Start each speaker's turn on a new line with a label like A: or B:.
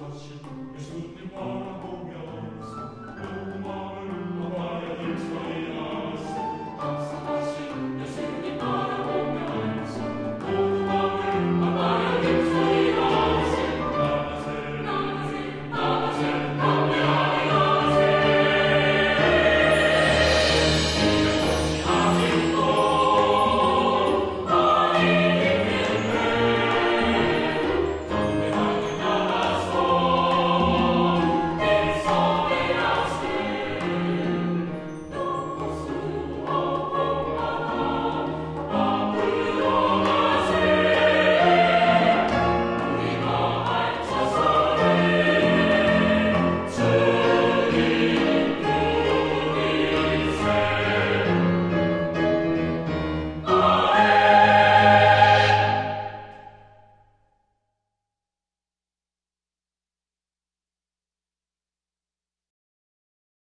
A: Господь, и суд не Бога,